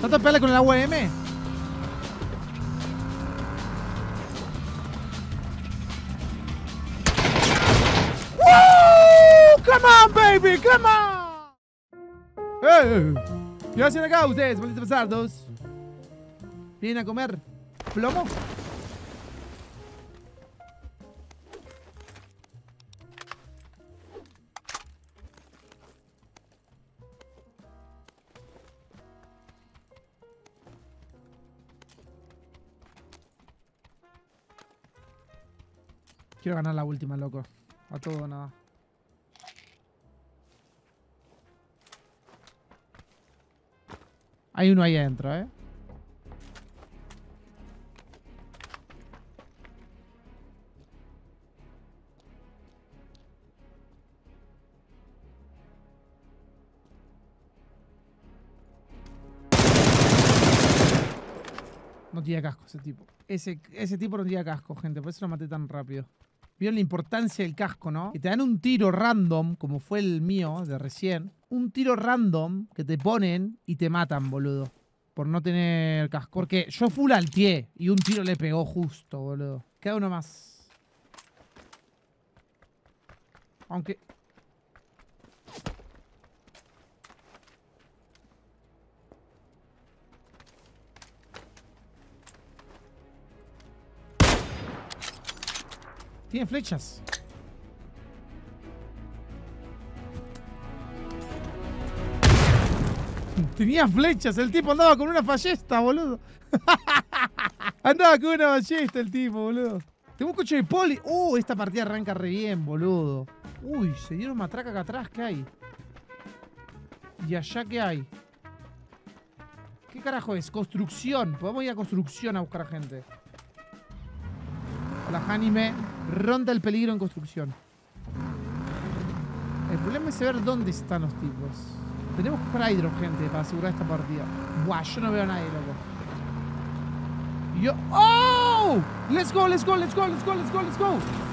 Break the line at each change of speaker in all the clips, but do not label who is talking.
¿Tanto peleas con el AWM? ¡Woo! ¡Come on, baby! ¡Come on! ¡Eh! ¿Qué hacen acá ustedes, malditos bastardos? ¿Vienen a comer plomo? Quiero ganar la última, loco. A todo nada. Hay uno ahí adentro, ¿eh? No tiene casco ese tipo. Ese, ese tipo no tiene casco, gente. Por eso lo maté tan rápido. Vieron la importancia del casco, ¿no? Que te dan un tiro random, como fue el mío de recién. Un tiro random que te ponen y te matan, boludo. Por no tener casco. Porque yo full altié y un tiro le pegó justo, boludo. Queda uno más. Aunque... Tiene flechas. Tenía flechas, el tipo andaba con una ballesta, boludo. andaba con una ballesta el tipo, boludo. Tengo un coche de poli. Uh, esta partida arranca re bien, boludo. Uy, se dieron matraca acá atrás, ¿qué hay? ¿Y allá qué hay? ¿Qué carajo es? Construcción. Podemos ir a construcción a buscar a gente. Hola, Hanime. Ronda el peligro en construcción. El problema es saber dónde están los tipos. Tenemos hydro, gente, para asegurar esta partida. Buah, yo no veo a nadie, loco. Yo... ¡Oh! ¡Let's go, let's go, let's go, let's go, let's go, let's go!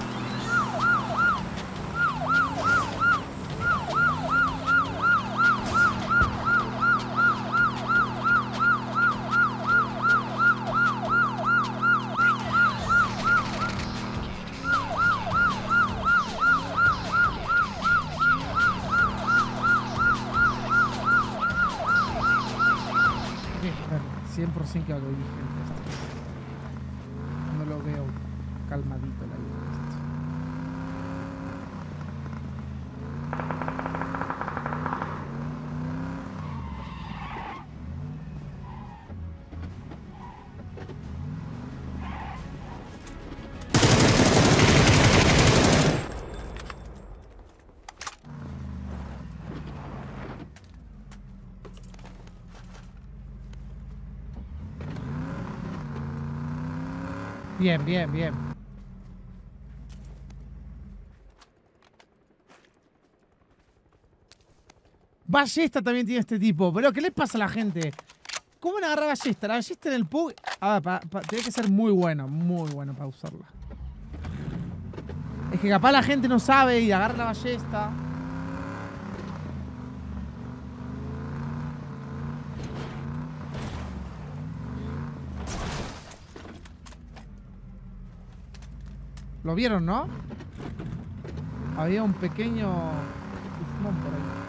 Calmadito la vida. Bien, bien, bien. Ballesta también tiene este tipo. Pero ¿qué le pasa a la gente? ¿Cómo van a ballesta? La ballesta en el PUG... A ver, pa- pa- tiene que ser muy bueno, muy bueno para usarla. Es que capaz la gente no sabe y agarra la ballesta. ¿Lo vieron, no? Había un pequeño por ahí.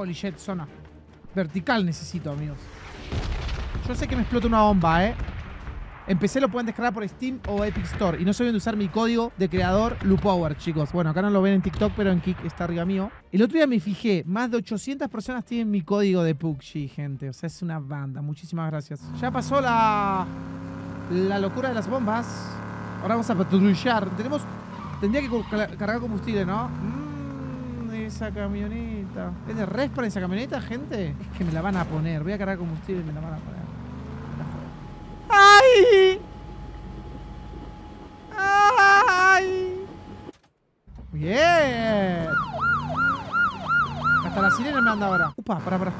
Holy zona. Vertical necesito, amigos. Yo sé que me explota una bomba, ¿eh? Empecé lo pueden descargar por Steam o Epic Store. Y no se olviden de usar mi código de creador Lupower, chicos. Bueno, acá no lo ven en TikTok, pero en Kik está arriba mío. El otro día me fijé, más de 800 personas tienen mi código de PUBG, gente. O sea, es una banda. Muchísimas gracias. Ya pasó la, la locura de las bombas. Ahora vamos a patrullar. Tenemos... Tendría que cargar combustible, ¿no? Esa camioneta. ¿Es de respawn esa camioneta, gente? Es que me la van a poner. Voy a cargar combustible y me la van a poner. ¡Ay! ¡Ay! Bien. Hasta la sirena me anda ahora. Upa, para, para.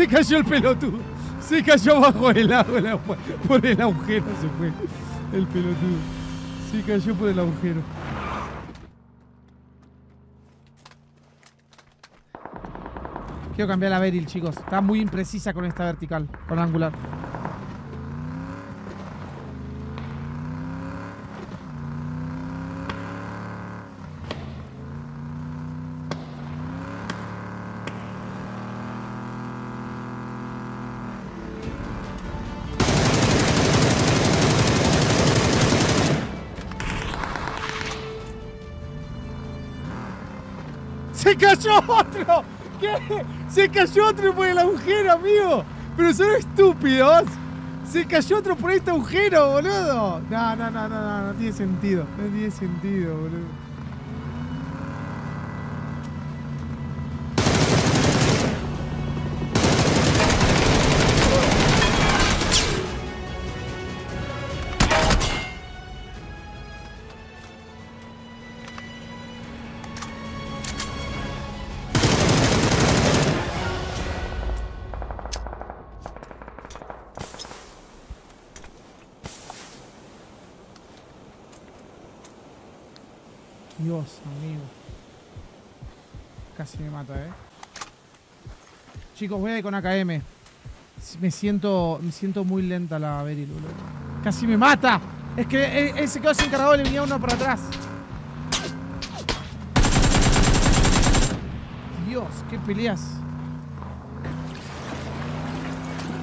Se cayó el pelotudo. Se cayó bajo el agua. Por el agujero se fue. El pelotudo. Se cayó por el agujero. Quiero cambiar la Beryl, chicos. Está muy imprecisa con esta vertical, con angular. ¿Qué? ¡Se cayó otro por el agujero, amigo! ¡Pero son estúpidos! ¡Se cayó otro por este agujero, boludo! No, no, no, no, no, no tiene sentido. No tiene sentido, boludo. Dios, amigo. Casi me mata, eh. Chicos, voy a ir con AKM. Me siento, me siento muy lenta la Beryl. ¡Casi me mata! Es que él, él se quedó sin cargador y le venía uno para atrás. Dios, qué peleas.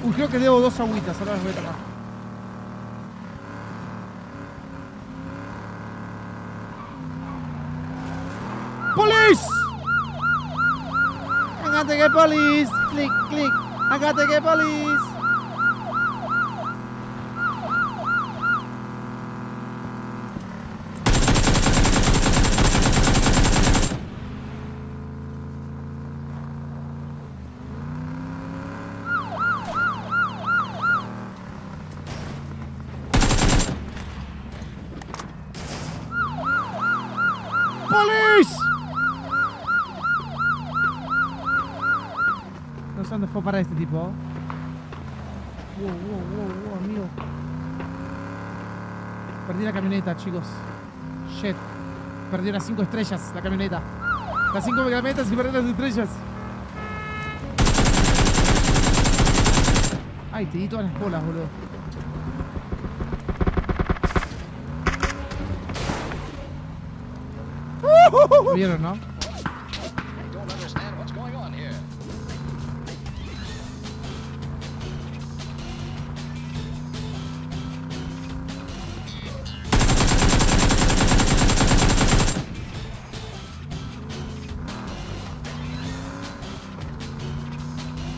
Uy, creo que debo dos agüitas, ahora las voy a tapar. polis! Agak polis, klik klik. Agak tege polis. Para este tipo. Wow, wow, wow, wow, amigo. Perdí la camioneta, chicos. Shit. Perdí unas 5 estrellas la camioneta. Las 5 camionetas y perdí las estrellas. Ay, te di todas las bolas, boludo. ¿Lo vieron, no?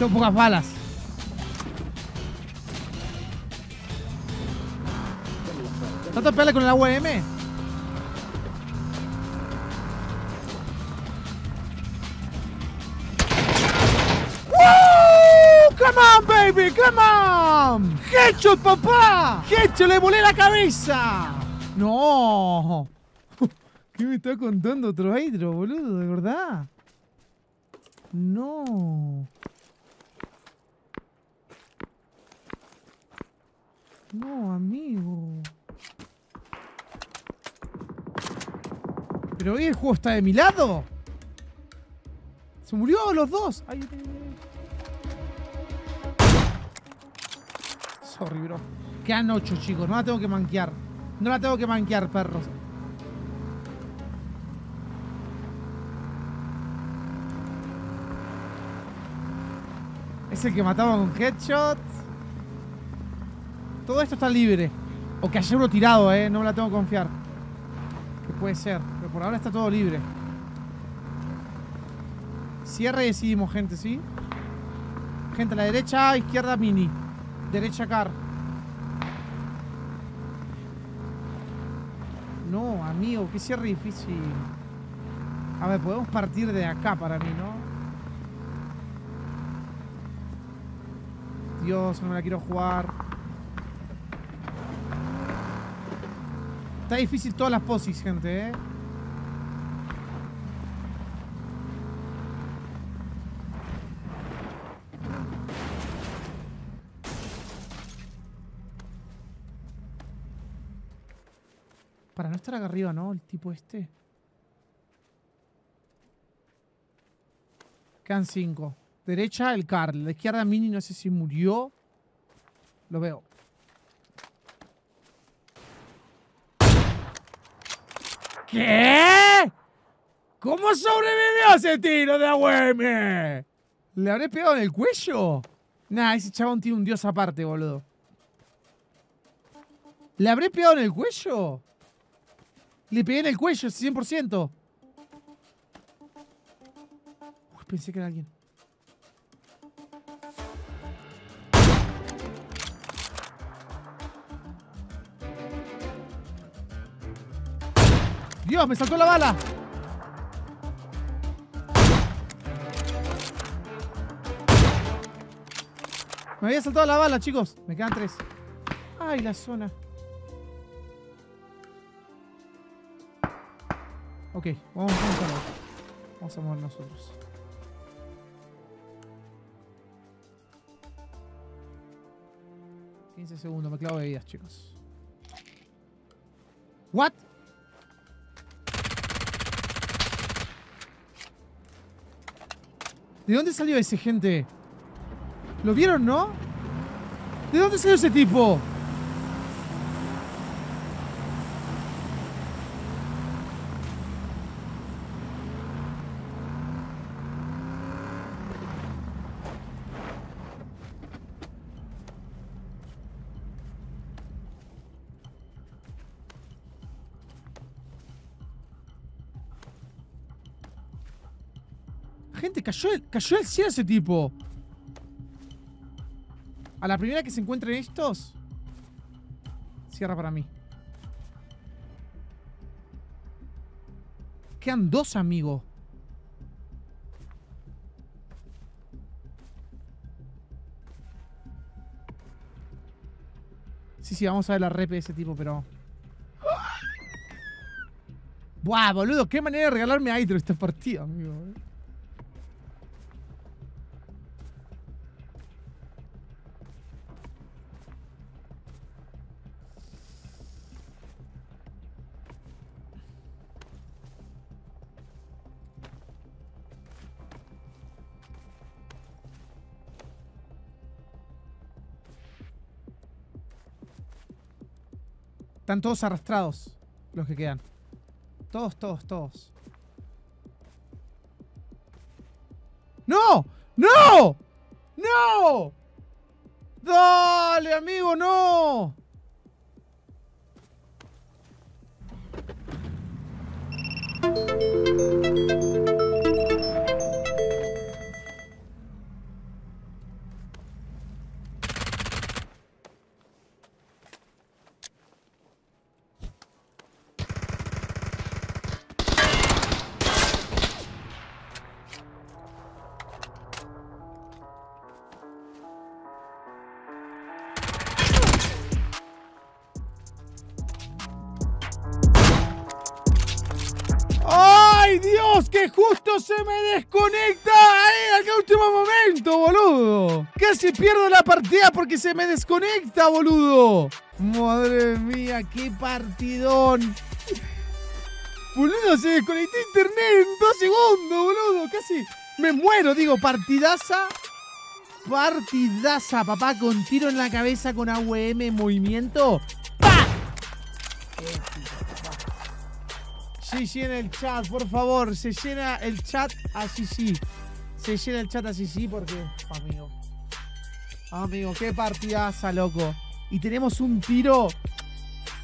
Tengo pocas balas. ¿Trata de pegarle con el AWM? ¡Woo! ¡Come on, baby! ¡Come on! ¡Headshot, papá! ¡Headshot! ¡Le volé la cabeza! ¡No! ¿Qué me está contando otro hidro, boludo? ¿De verdad? No. No, amigo. Pero hoy el juego está de mi lado. Se murió los dos. Ay, ay, ay. Sorry, bro. Quedan ocho, chicos. No la tengo que manquear. No la tengo que manquear, perros. Es el que mataba con headshot. Todo esto está libre. O que haya uno tirado, eh. No me la tengo que confiar. Que puede ser. Pero por ahora está todo libre. Cierra y decidimos, gente, ¿sí? Gente a la derecha, izquierda mini. Derecha car. No, amigo, que cierre difícil. A ver, podemos partir de acá para mí, ¿no? Dios, no me la quiero jugar. Está difícil todas las posis, gente, ¿eh? Para no estar acá arriba, ¿no? El tipo este. Quedan cinco. Derecha, el Carl. La izquierda, Mini, no sé si murió. Lo veo. ¿Qué? ¿Cómo sobrevivió ese tiro de AWM? ¿Le habré pegado en el cuello? Nah, ese chabón tiene un dios aparte, boludo. ¿Le habré pegado en el cuello? Le pegué en el cuello, 100%. Uy, pensé que era alguien. Dios, me saltó la bala. Me había saltado la bala, chicos. Me quedan tres. Ay, la zona. Ok, vamos, a ver. Vamos a mover nosotros. Segundos, me clavo de vidas, chicos. ¿What? ¿De dónde salió ese, gente? ¿Lo vieron, no? ¿De dónde salió ese tipo? Gente, cayó, el- cayó al cielo ese tipo. A la primera que se encuentren estos, cierra para mí. Quedan dos amigos. Sí, sí, vamos a ver la rep de ese tipo, pero... Buah, boludo, qué manera de regalarme Hydro esta partida, amigo. Están todos arrastrados los que quedan. Todos, todos, todos. Se me desconecta! ¡Ahí, al último momento, boludo! Casi pierdo la partida porque se me desconecta, boludo. Madre mía, qué partidón. Boludo, se desconectó internet en dos segundos, boludo. Casi me muero, digo, partidaza. Partidaza, papá, con tiro en la cabeza con AWM en movimiento. ¡Pa! Sí, en el chat, por favor. Se llena el chat así, sí. Se llena el chat así, sí, porque. Amigo. Amigo, qué partidaza, loco. Y tenemos un tiro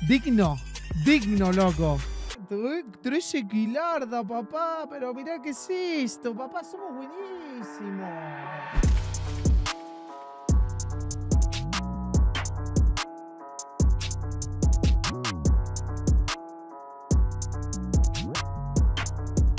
digno. Digno, loco. 13 quilarda, papá. Pero mirá qué es esto, papá. Somos buenísimos.